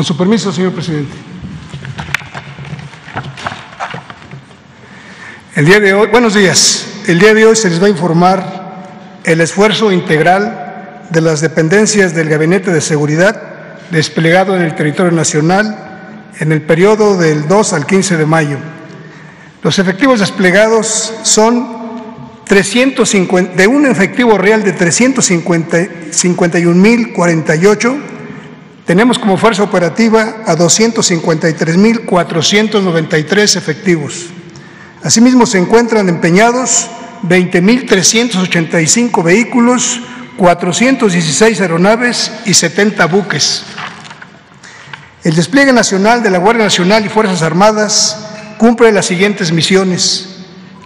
Con su permiso, señor presidente. El día de hoy, buenos días. El día de hoy se les va a informar el esfuerzo integral de las dependencias del Gabinete de Seguridad desplegado en el territorio nacional en el periodo del 2 al 15 de mayo. Los efectivos desplegados son 350, de un efectivo real de 351.048, tenemos como fuerza operativa a 253.493 efectivos. Asimismo, se encuentran empeñados 20.385 vehículos, 416 aeronaves y 70 buques. El despliegue nacional de la Guardia Nacional y Fuerzas Armadas cumple las siguientes misiones.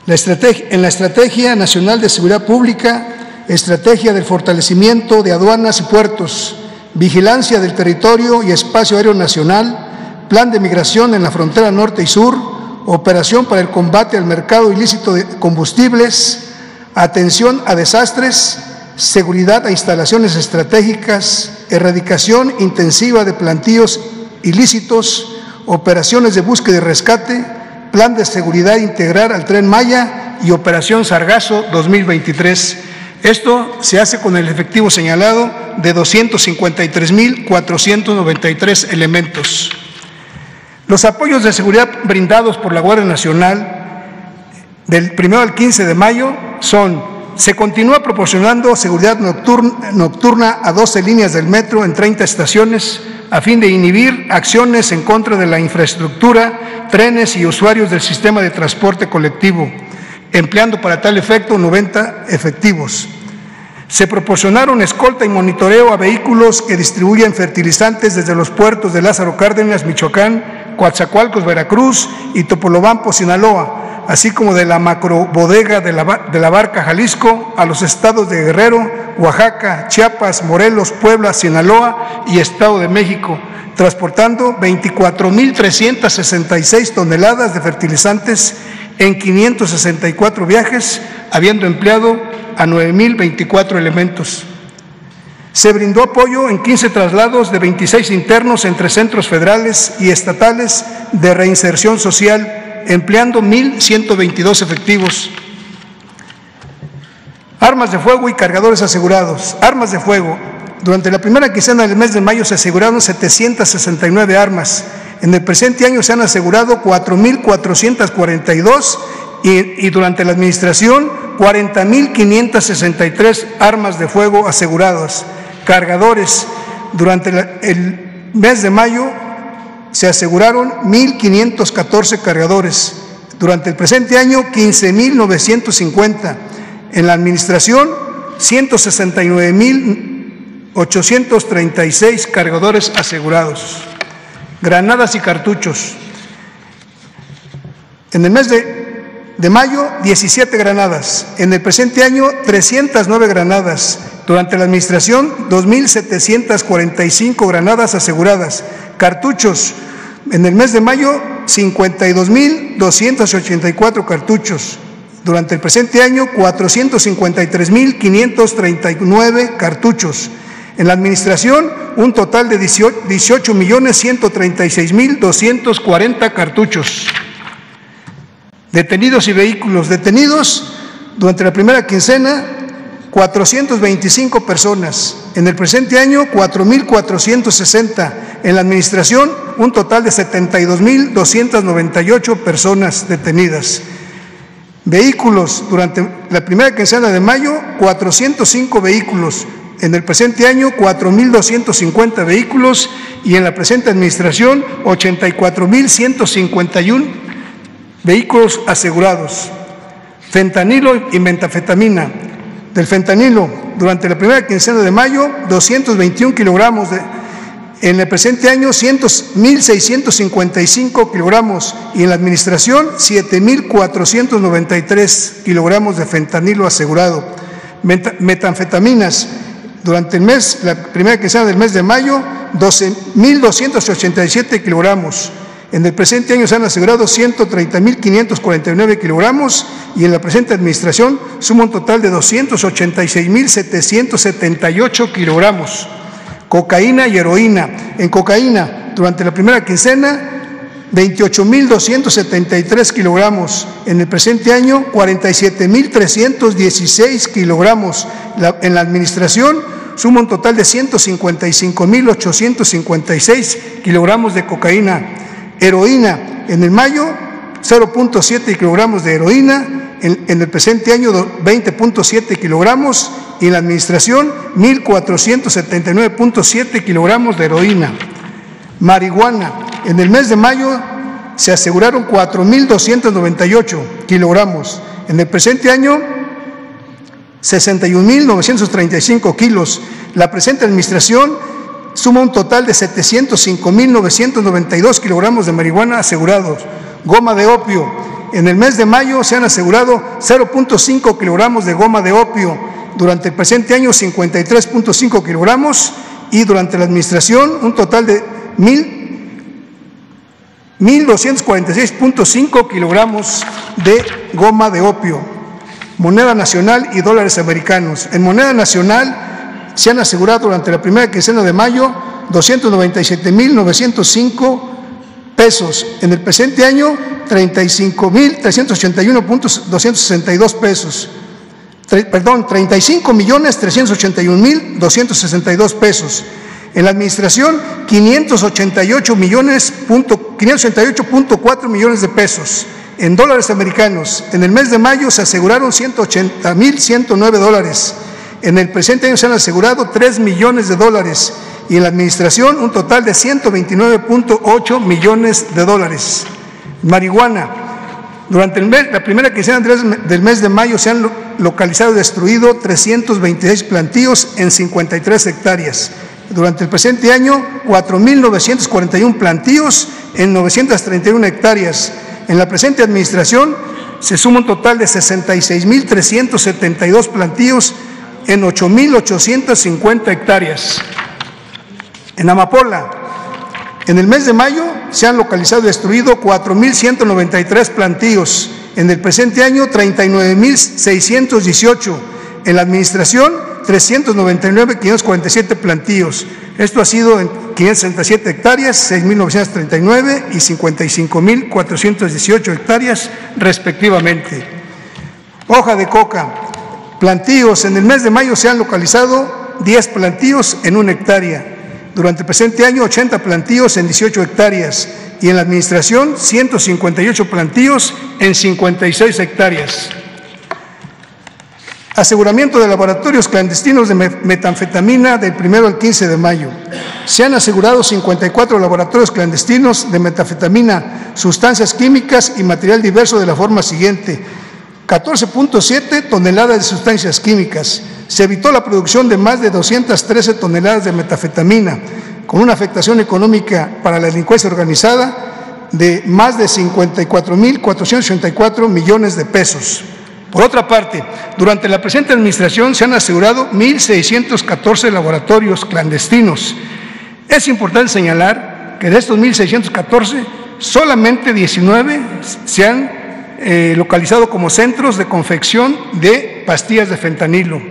en la Estrategia Nacional de Seguridad Pública, Estrategia del Fortalecimiento de Aduanas y Puertos, Vigilancia del Territorio y Espacio Aéreo Nacional, Plan de Migración en la frontera norte y sur, Operación para el combate al mercado ilícito de combustibles, Atención a desastres, Seguridad a instalaciones estratégicas, Erradicación intensiva de plantíos ilícitos, Operaciones de búsqueda y rescate, Plan de Seguridad Integral al Tren Maya y Operación Sargazo 2023. Esto se hace con el efectivo señalado de 253.493 elementos. Los apoyos de seguridad brindados por la Guardia Nacional del 1 al 15 de mayo son, se continúa proporcionando seguridad nocturna, nocturna a 12 líneas del metro en 30 estaciones, a fin de inhibir acciones en contra de la infraestructura, trenes y usuarios del sistema de transporte colectivo, empleando para tal efecto 90 efectivos. Se proporcionaron escolta y monitoreo a vehículos que distribuyen fertilizantes desde los puertos de Lázaro Cárdenas, Michoacán, Coatzacoalcos, Veracruz y Topolobampo, Sinaloa, así como de la macrobodega de la, de la Barca, Jalisco, a los estados de Guerrero, Oaxaca, Chiapas, Morelos, Puebla, Sinaloa y Estado de México, transportando 24.366 toneladas de fertilizantes en 564 viajes, habiendo empleado a 9.024 elementos. Se brindó apoyo en 15 traslados de 26 internos entre centros federales y estatales de reinserción social, empleando 1.122 efectivos. Armas de fuego y cargadores asegurados. Armas de fuego. Durante la primera quincena del mes de mayo se aseguraron 769 armas. En el presente año se han asegurado 4.442 y, y, durante la administración 40.563 armas de fuego aseguradas. Cargadores. Durante el mes de mayo se aseguraron 1.514 cargadores. Durante el presente año 15.950 en la administración, 169.836 cargadores asegurados. Granadas y cartuchos. En el mes de, de, mayo, 17 granadas. En el presente año, 309 granadas. Durante la administración, 2.745 granadas aseguradas. Cartuchos. En el mes de mayo, 52.284 cartuchos. Durante el presente año, 453.539 cartuchos. En la administración, un total de 18.136.240 cartuchos. Detenidos y vehículos. Detenidos durante la primera quincena, 425 personas. En el presente año, 4.460. En la administración, un total de 72.298 personas detenidas. Vehículos, durante la primera quincena de mayo, 405 vehículos. En el presente año, 4.250 vehículos y en la presente administración, 84.151 vehículos asegurados. Fentanilo y metafetamina. Del fentanilo, durante la primera quincena de mayo, 221 kilogramos de en el presente año, 1.655 kilogramos y en la administración, 7.493 kilogramos de fentanilo asegurado. Metanfetaminas, durante el mes, la primera quincena del mes de mayo, 12.287 kilogramos. En el presente año se han asegurado 130.549 kilogramos y en la presente administración suma un total de 286.778 kilogramos cocaína y heroína. En cocaína, durante la primera quincena 28.273 kilogramos. En el presente año, 47.316 kilogramos. en la administración, suma un total de 155.856 kilogramos de cocaína. Heroína, en el mayo, 0.7 kilogramos de heroína. En, el presente año, 20.7 kilogramos. Y en la administración, 1.479.7 kilogramos de heroína. Marihuana, en el mes de mayo se aseguraron 4.298 kilogramos. En el presente año, 61.935 kilos. La presente administración suma un total de 705.992 kilogramos de marihuana asegurados. Goma de opio. En el mes de mayo se han asegurado 0.5 kilogramos de goma de opio. Durante el presente año, 53.5 kilogramos. Y durante la administración, un total de 1.246.5 kilogramos de goma de opio, moneda nacional y dólares americanos. En moneda nacional se han asegurado durante la primera quincena de mayo 297.905 pesos. En el presente año, 35.381.262 pesos. perdón, 35.381.262 pesos. En la administración, 588 millones, 588.4 millones de pesos. En dólares americanos, en el mes de mayo se aseguraron 180.109 dólares. En el presente año se han asegurado 3 millones de dólares y en la administración un total de 129.8 millones de dólares. Marihuana. Durante el mes, la primera quincena del mes de mayo se han localizado y destruido 326 plantíos en 53 hectáreas. Durante el presente año, 4.941 plantíos en 931 hectáreas. En la presente administración se suma un total de 66.372 plantíos en 8.850 hectáreas. En Amapola, en el mes de mayo se han localizado y destruido 4.193 plantíos. En el presente año, 39.618. En la administración, 399, 547 plantíos. Esto ha sido en 567 hectáreas, 6.939 y 55.418 hectáreas respectivamente. Hoja de coca. Plantíos. En el mes de mayo se han localizado 10 plantíos en una hectárea. Durante el presente año, 80 plantíos en 18 hectáreas. Y en la administración, 158 plantíos en 56 hectáreas. Aseguramiento de laboratorios clandestinos de metanfetamina del 1 al 15 de mayo. Se han asegurado 54 laboratorios clandestinos de metanfetamina, sustancias químicas y material diverso de la forma siguiente. 14.7 toneladas de sustancias químicas. Se evitó la producción de más de 213 toneladas de metanfetamina, con una afectación económica para la delincuencia organizada de más de 54.484 millones de pesos. Por otra parte, durante la presente administración se han asegurado 1.614 laboratorios clandestinos. Es importante señalar que de estos 1.614, solamente 19 se han eh, localizado como centros de confección de pastillas de fentanilo.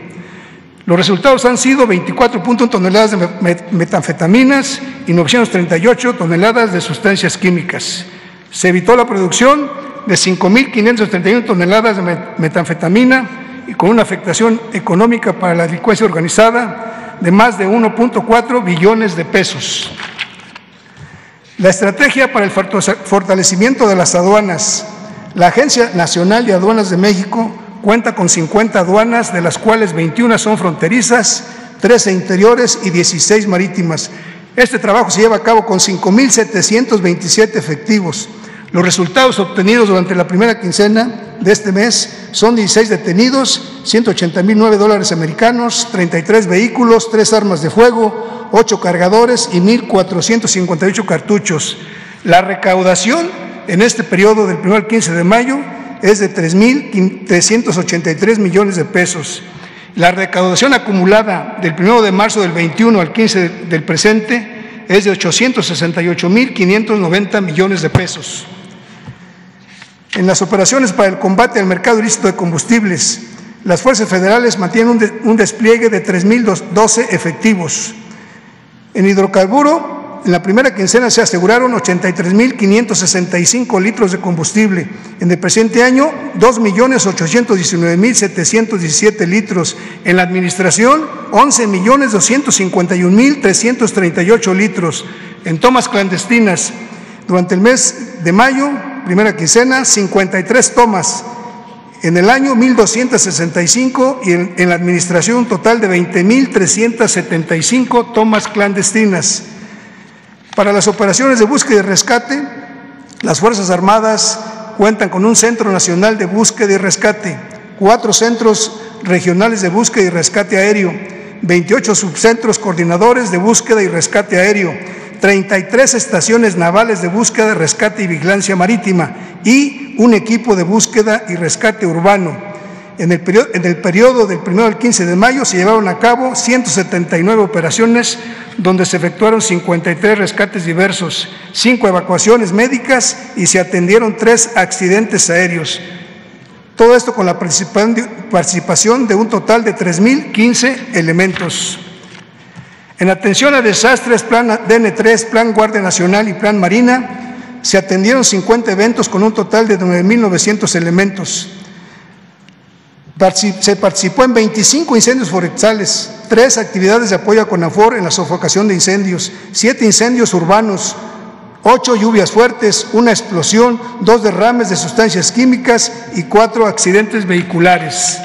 Los resultados han sido 24.1 toneladas de metanfetaminas y 938 toneladas de sustancias químicas. Se evitó la producción de 5.531 toneladas de metanfetamina y con una afectación económica para la delincuencia organizada de más de 1.4 billones de pesos. La estrategia para el fortalecimiento de las aduanas. La Agencia Nacional de Aduanas de México cuenta con 50 aduanas, de las cuales 21 son fronterizas, 13 interiores y 16 marítimas. Este trabajo se lleva a cabo con 5.727 efectivos los resultados obtenidos durante la primera quincena de este mes son 16 detenidos, 180.009 dólares americanos, 33 vehículos, 3 armas de fuego, 8 cargadores y 1.458 cartuchos. La recaudación en este periodo del 1 al 15 de mayo es de 3.383 millones de pesos. La recaudación acumulada del 1 de marzo del 21 al 15 del presente es de 868.590 millones de pesos. En las operaciones para el combate al mercado ilícito de combustibles, las fuerzas federales mantienen un, despliegue de 3.012 efectivos. En hidrocarburo, en la primera quincena se aseguraron 83.565 litros de combustible. En el presente año, 2.819.717 litros. En la administración, 11.251.338 litros. En tomas clandestinas, durante el mes de mayo, primera quincena, 53 tomas. En el año 1.265 y en, en la administración un total de 20.375 tomas clandestinas. Para las operaciones de búsqueda y rescate, las Fuerzas Armadas cuentan con un Centro Nacional de Búsqueda y Rescate, cuatro centros regionales de búsqueda y rescate aéreo, 28 subcentros coordinadores de búsqueda y rescate aéreo, 33 estaciones navales de búsqueda, rescate y vigilancia marítima y un equipo de búsqueda y rescate urbano. En el, periodo, del 1 al 15 de mayo se llevaron a cabo 179 operaciones donde se efectuaron 53 rescates diversos, 5 evacuaciones médicas y se atendieron 3 accidentes aéreos. Todo esto con la participación de un total de 3.015 elementos. En atención a desastres, Plan DN3, Plan Guardia Nacional y Plan Marina, se atendieron 50 eventos con un total de 9.900 elementos. Se participó en 25 incendios forestales, tres actividades de apoyo a CONAFOR en la sofocación de incendios, siete incendios urbanos, ocho lluvias fuertes, una explosión, dos derrames de sustancias químicas y cuatro accidentes vehiculares.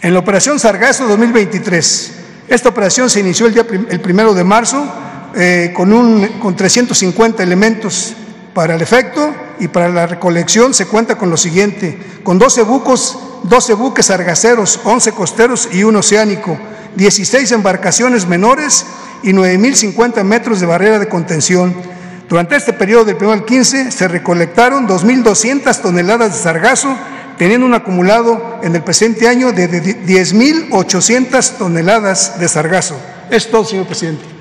En la operación Sargazo 2023, esta operación se inició el, día, el primero de marzo eh, con, un, con 350 elementos para el efecto y para la recolección se cuenta con lo siguiente, con 12 bucos, 12 buques argaceros, 11 costeros y un oceánico, 16 embarcaciones menores y 9.050 metros de barrera de contención. Durante este periodo del 1 al 15 se recolectaron 2.200 toneladas de sargazo, teniendo un acumulado en el presente año de 10.800 toneladas de sargazo. Es todo, señor presidente.